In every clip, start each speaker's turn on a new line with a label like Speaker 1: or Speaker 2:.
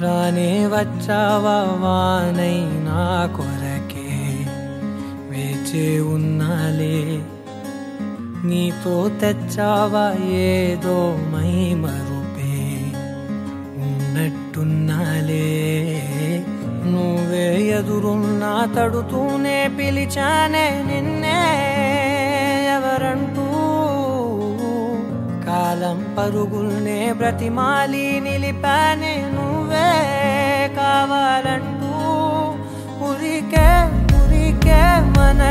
Speaker 1: రానే వచ్చావా వానై నా కొరకే వేచే ఉన్నాలే. నీతో తెచ్చావా ఏదో మై మరుపే ఉన్నట్టున్నాలే. నువ్వే ఎదురున్నా తడుతూనే పిలిచానే నిన్నే ఎవరంటూ. కాలం పరుగుల్నే బ్రతిమాలి నిలిపానే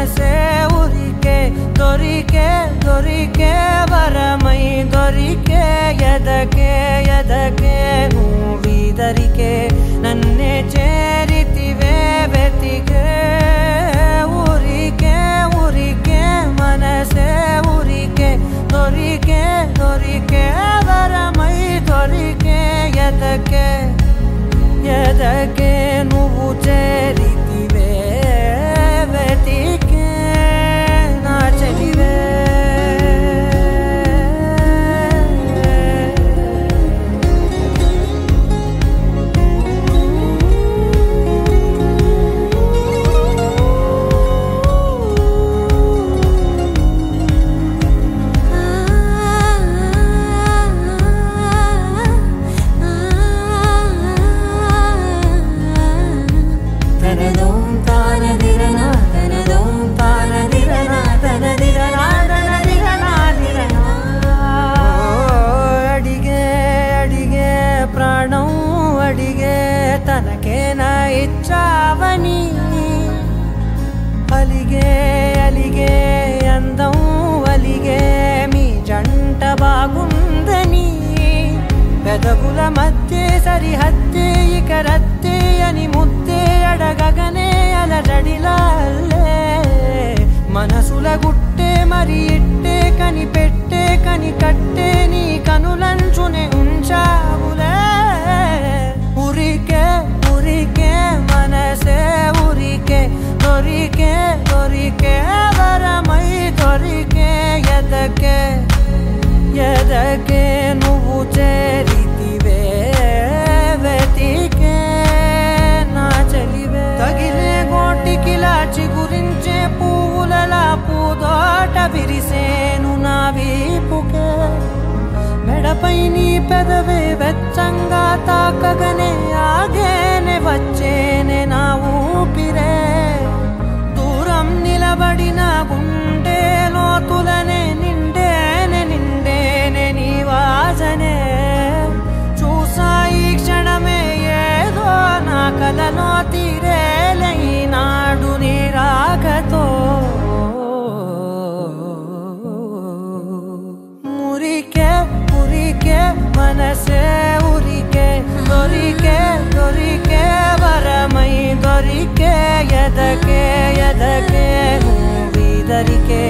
Speaker 1: ಎಸೆ ಉರಿಕೆ ದೊರಿಕೆ ದೊರಿಕೆ ಬರಮೈ ದೊರಿಕೆ ಎದಕೆ ಎದಕೆ ಮೂಡಿದರಿಕೆ ನನ್ನೆ ಚೇರಿತಿವೆ ಬೆತಿಗೆ ಊರಿಕೆ ಊರಿಕೆ ಮನಸೆ ಊರಿಕೆ ದೊರಿಕೆ ದೊರಿಕೆ ಬರಮೈ ದೊರಿಕೆ ಎದಕೆ ಎದಕೆ తనకేనా ఇచ్చావని అలిగే అలిగే అందం అలిగే మీ జంట బాగుందని పెదవుల మధ్య సరిహద్దే ఇక రత్తే ఎదకే నువ్వు చేరితివే వెతికే నా చెలివే తగిలే గోటికిలా చిగురించే పువ్వులలా పూదోట విరిసేను నా వీపుకే మెడపై నీ పెదవే వెచ్చంగా తాకగనే ఆగేనే వచ్చేనే மனசே உரிக்கே தொரிக்கே தொரிக்கே வரமை தொரிக்கே எதக்கே எதக்கே தரிக்கே